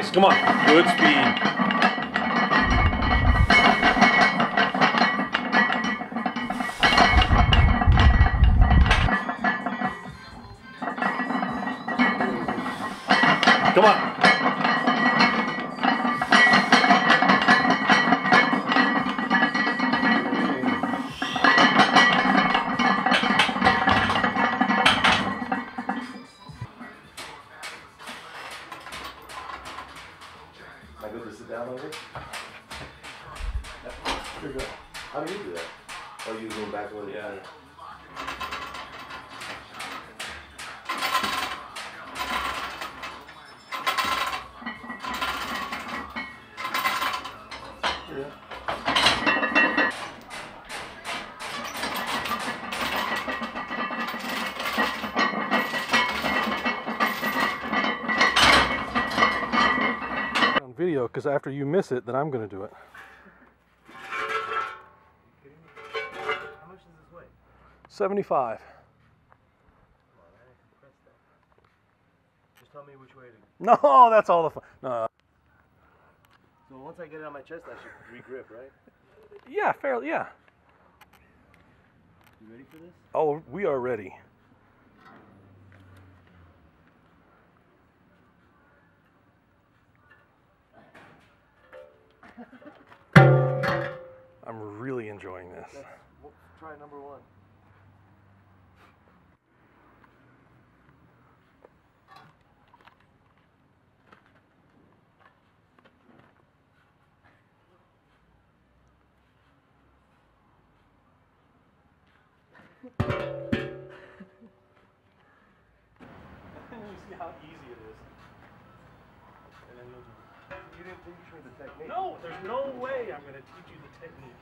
Nice. Come on. Good speed. Am I good to sit down over here? You're good. How do you do that? Oh, you go back a little? Yeah. Video because after you miss it, then I'm going to do it. How much does this weigh? 75. Just tell me which way to. No, that's all the fun. No, So once I get it on my chest, I should re-grip, right? yeah, fairly, yeah. You ready for this? Oh, we are ready. I'm really enjoying this. Let's we'll try number one. you see how easy it is. Teach me the technique. No, there's no way I'm going to teach you the technique.